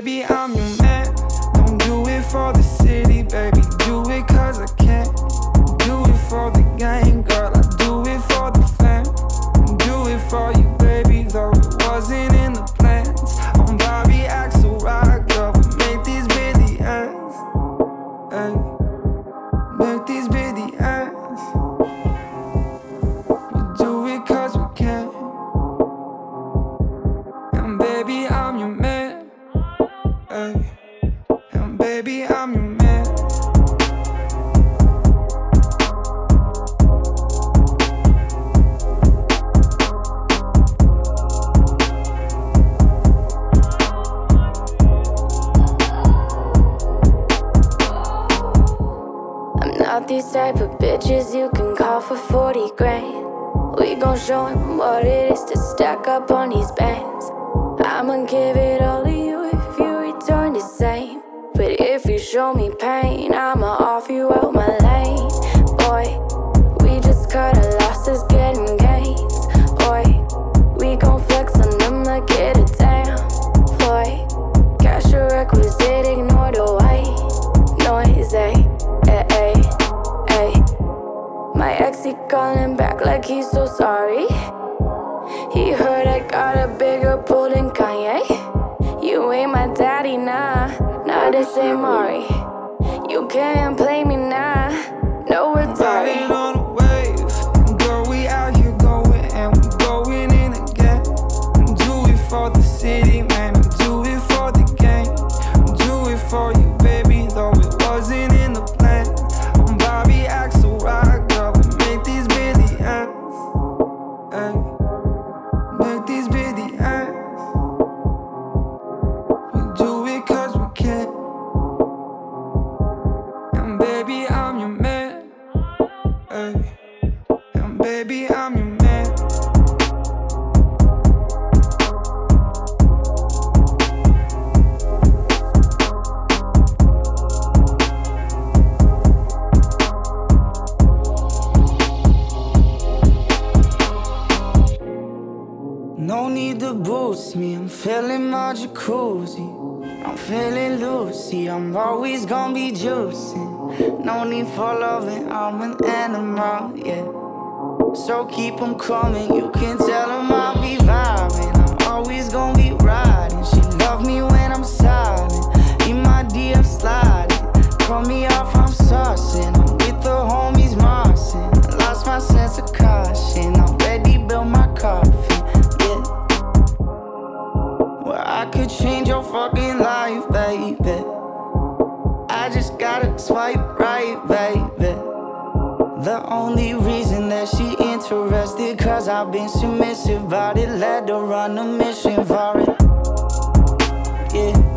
baby. I And baby, I'm your man. I'm not these type of bitches you can call for 40 grand. We gon' show him what it is to stack up on these bands. I'ma give it all show me pain, I'ma off you out my lane. Boy, we just cut our losses getting gains. Boy, we gon' flex on them like it a damn. Boy, cash a requisite, ignore the white noise. Ay, ay, ay, ay. My ex, he calling back like he's so sorry. He heard I got a bigger pull This Maury. You can't play me, nah. I'm your man. No need to boost me, I'm feeling my jacuzzi. I'm feeling Lucy, I'm always gonna be juicing. No need for loving, I'm an animal, yeah. So keep 'em coming, you can tell 'em I'll be vibing. I'm always gonna be riding. She love me when I'm silent, in my DM sliding. Cut me off, I'm saucing. I'm with the homies mossing. Lost my sense of caution, I'm ready, build my coffin, yeah. Well, I could change your fucking life, baby. I just gotta swipe right. The only reason that she interested Cause I've been submissive about it Let her run a mission for it. Yeah.